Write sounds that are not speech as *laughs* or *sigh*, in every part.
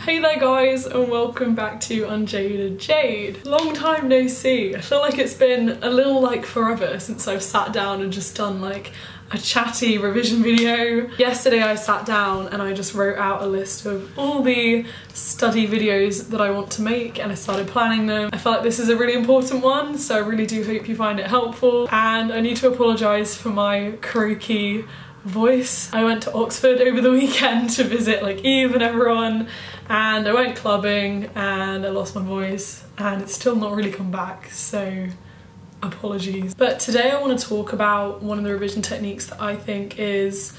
Hey there guys and welcome back to Unjaded Jade. Long time no see. I feel like it's been a little like forever since I've sat down and just done like a chatty revision video. Yesterday I sat down and I just wrote out a list of all the study videos that I want to make and I started planning them. I felt like this is a really important one so I really do hope you find it helpful and I need to apologise for my croaky voice. I went to Oxford over the weekend to visit like Eve and everyone and I went clubbing and I lost my voice and it's still not really come back so apologies. But today I want to talk about one of the revision techniques that I think is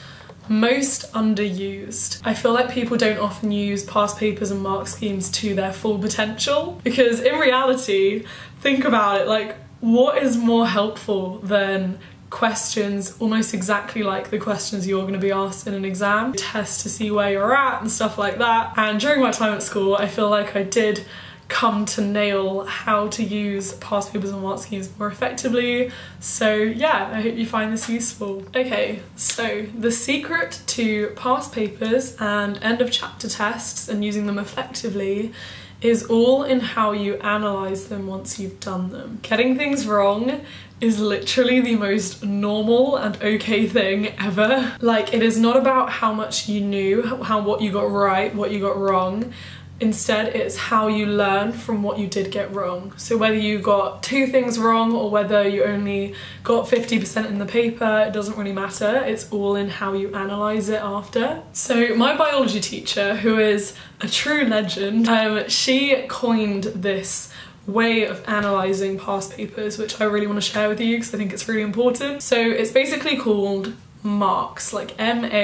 most underused. I feel like people don't often use past papers and mark schemes to their full potential because in reality, think about it, like what is more helpful than questions almost exactly like the questions you're going to be asked in an exam, test to see where you're at and stuff like that. And during my time at school, I feel like I did come to nail how to use past papers and mark schemes more effectively. So yeah, I hope you find this useful. Okay, so the secret to past papers and end of chapter tests and using them effectively is all in how you analyse them once you've done them. Getting things wrong is literally the most normal and okay thing ever. Like it is not about how much you knew, how what you got right, what you got wrong. Instead, it's how you learn from what you did get wrong. So whether you got two things wrong or whether you only got 50% in the paper, it doesn't really matter. It's all in how you analyse it after. So my biology teacher, who is a true legend, um, she coined this way of analysing past papers, which I really want to share with you because I think it's really important. So it's basically called MARCKS, like M-A-R-C-K-S.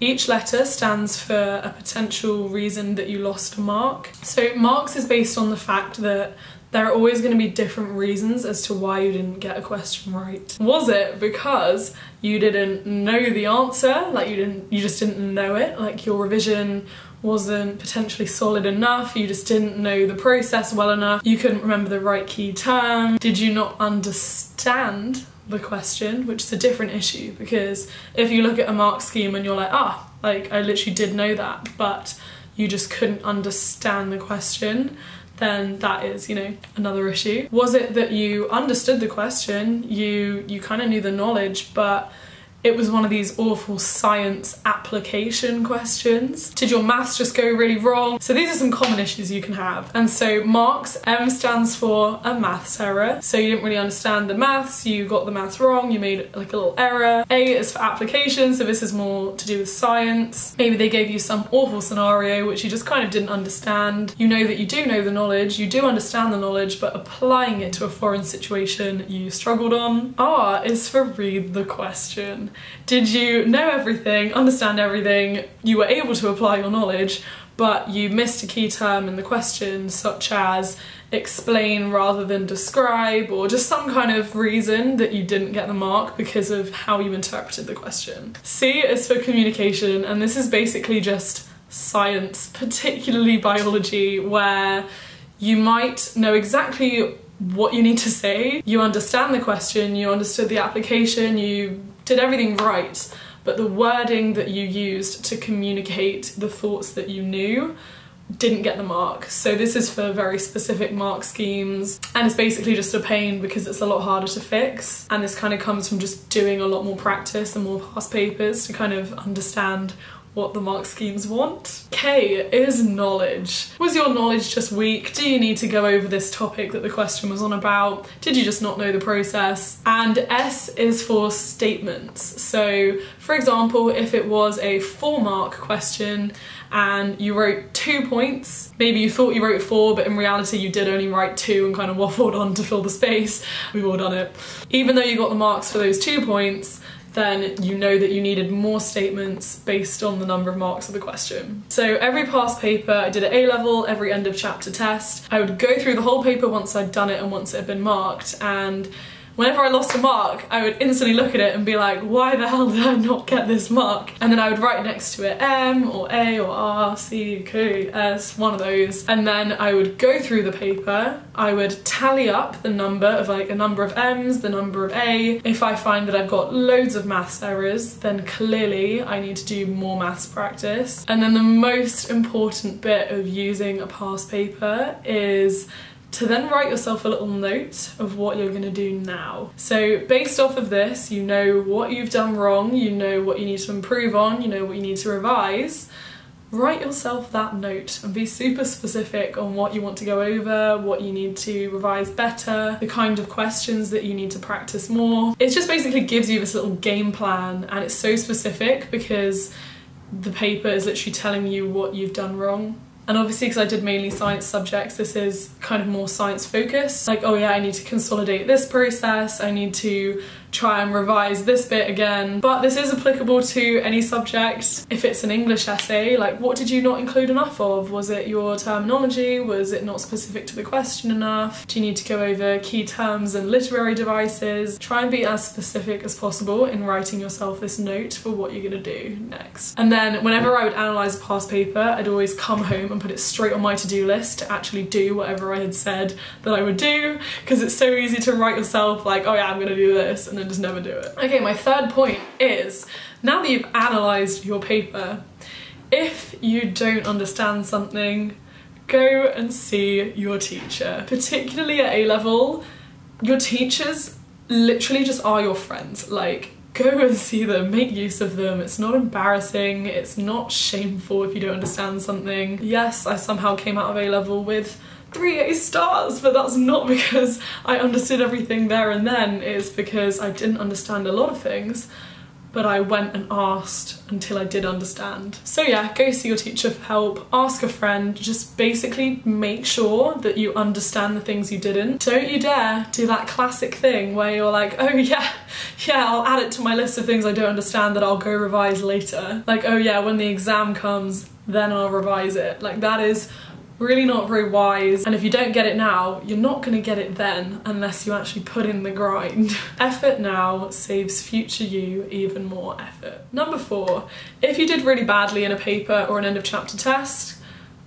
Each letter stands for a potential reason that you lost a mark. So MARCKS is based on the fact that there are always going to be different reasons as to why you didn't get a question right. Was it because you didn't know the answer, like you didn't you just didn't know it, like your revision wasn't potentially solid enough, you just didn't know the process well enough, you couldn't remember the right key term, did you not understand the question, which is a different issue because if you look at a mark scheme and you're like, ah, like I literally did know that, but you just couldn't understand the question, then that is, you know, another issue. Was it that you understood the question, you you kind of knew the knowledge, but it was one of these awful science application questions. Did your maths just go really wrong? So these are some common issues you can have. And so MARCKS, M stands for a maths error. So you didn't really understand the maths, you got the maths wrong, you made like a little error. A is for application, so this is more to do with science. Maybe they gave you some awful scenario which you just kind of didn't understand. You know that you do know the knowledge, you do understand the knowledge, but applying it to a foreign situation you struggled on. R is for read the question. Did you know everything, understand everything, you were able to apply your knowledge, but you missed a key term in the question, such as explain rather than describe, or just some kind of reason that you didn't get the mark because of how you interpreted the question. C is for communication, and this is basically just science, particularly biology, where you might know exactly what you need to say, you understand the question, you understood the application, you did everything right, but the wording that you used to communicate the thoughts that you knew didn't get the mark. So this is for very specific mark schemes and it's basically just a pain because it's a lot harder to fix and this kind of comes from just doing a lot more practice and more past papers to kind of understand what the mark schemes want. K is knowledge. Was your knowledge just weak? Do you need to go over this topic that the question was on about? Did you just not know the process? And S is for statements. So for example, if it was a four mark question and you wrote two points, maybe you thought you wrote four, but in reality you did only write two and kind of waffled on to fill the space. *laughs* We've all done it. Even though you got the marks for those two points, then you know that you needed more statements based on the number of marks of the question. So every past paper I did at A-level, every end of chapter test, I would go through the whole paper once I'd done it and once it had been marked and whenever I lost a mark, I would instantly look at it and be like, why the hell did I not get this mark? And then I would write next to it M or A or R, C, Q, S, one of those. And then I would go through the paper, I would tally up the number of like a number of M's, the number of A. If I find that I've got loads of maths errors, then clearly I need to do more maths practice. And then the most important bit of using a past paper is to then write yourself a little note of what you're going to do now. So based off of this, you know what you've done wrong, you know what you need to improve on, you know what you need to revise. Write yourself that note and be super specific on what you want to go over, what you need to revise better, the kind of questions that you need to practice more. It just basically gives you this little game plan and it's so specific because the paper is literally telling you what you've done wrong and obviously, because I did mainly science subjects, this is kind of more science focused. Like, oh yeah, I need to consolidate this process, I need to try and revise this bit again. But this is applicable to any subject. If it's an English essay, like what did you not include enough of? Was it your terminology? Was it not specific to the question enough? Do you need to go over key terms and literary devices? Try and be as specific as possible in writing yourself this note for what you're gonna do next. And then whenever I would analyse a past paper, I'd always come home and put it straight on my to-do list to actually do whatever I had said that I would do because it's so easy to write yourself like, oh yeah, I'm gonna do this and then just never do it. Okay, my third point is, now that you've analysed your paper, if you don't understand something, go and see your teacher. Particularly at A-level, your teachers literally just are your friends. Like, go and see them, make use of them. It's not embarrassing, it's not shameful if you don't understand something. Yes, I somehow came out of A-level with three A stars, but that's not because I understood everything there and then, it's because I didn't understand a lot of things, but I went and asked until I did understand. So yeah, go see your teacher for help, ask a friend, just basically make sure that you understand the things you didn't. Don't you dare do that classic thing where you're like, oh yeah, yeah, I'll add it to my list of things I don't understand that I'll go revise later. Like, oh yeah, when the exam comes, then I'll revise it. Like that is really not very wise and if you don't get it now you're not going to get it then unless you actually put in the grind. *laughs* effort now saves future you even more effort. Number four, if you did really badly in a paper or an end of chapter test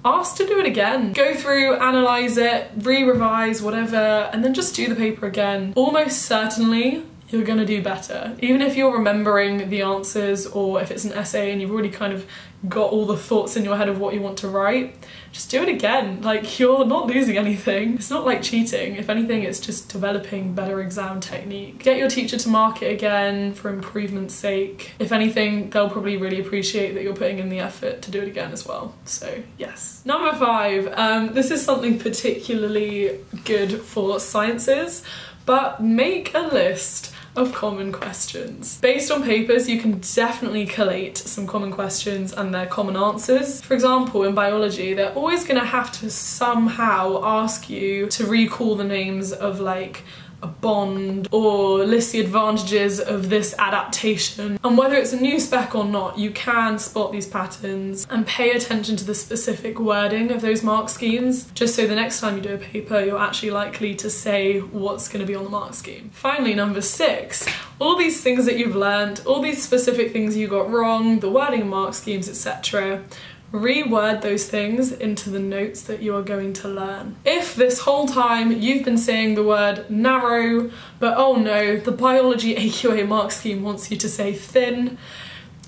ask to do it again. Go through, analyse it, re-revise, whatever, and then just do the paper again. Almost certainly you're gonna do better. Even if you're remembering the answers or if it's an essay and you've already kind of got all the thoughts in your head of what you want to write, just do it again. Like, you're not losing anything. It's not like cheating. If anything, it's just developing better exam technique. Get your teacher to mark it again for improvement's sake. If anything, they'll probably really appreciate that you're putting in the effort to do it again as well. So, yes. Number five, um, this is something particularly good for sciences, but make a list of common questions. Based on papers, you can definitely collate some common questions and their common answers. For example, in biology, they're always gonna have to somehow ask you to recall the names of like bond or list the advantages of this adaptation. And whether it's a new spec or not, you can spot these patterns and pay attention to the specific wording of those mark schemes, just so the next time you do a paper, you're actually likely to say what's going to be on the mark scheme. Finally, number six, all these things that you've learned, all these specific things you got wrong, the wording mark schemes, etc reword those things into the notes that you are going to learn. If this whole time you've been saying the word narrow, but oh no, the biology *laughs* AQA mark scheme wants you to say thin,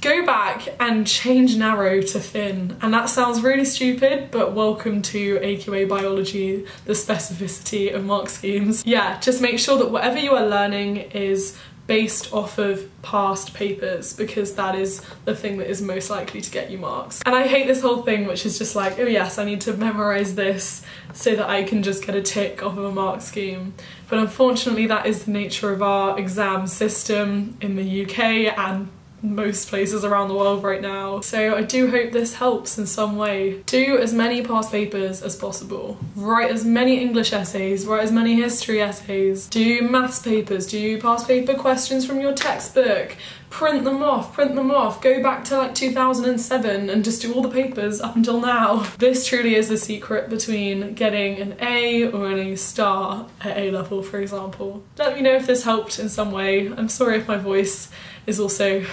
go back and change narrow to thin. And that sounds really stupid, but welcome to AQA biology, the specificity of mark schemes. Yeah, just make sure that whatever you are learning is based off of past papers because that is the thing that is most likely to get you marks. And I hate this whole thing which is just like, oh yes, I need to memorize this so that I can just get a tick off of a mark scheme. But unfortunately that is the nature of our exam system in the UK and most places around the world right now. So I do hope this helps in some way. Do as many past papers as possible. Write as many English essays, write as many history essays, do maths papers, do past paper questions from your textbook, print them off, print them off, go back to like 2007 and just do all the papers up until now. *laughs* This truly is the secret between getting an A or an A star at A level, for example. Let me know if this helped in some way. I'm sorry if my voice is also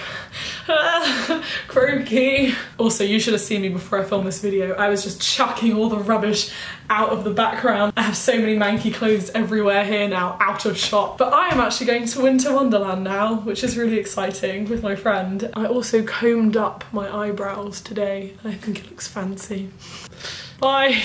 *laughs* croaky. Also, you should have seen me before I filmed this video. I was just chucking all the rubbish out of the background. I have so many manky clothes everywhere here now, out of shot. But I am actually going to Winter Wonderland now, which is really exciting with my friend. I also combed up my eyebrows today. I think it looks fancy. Bye.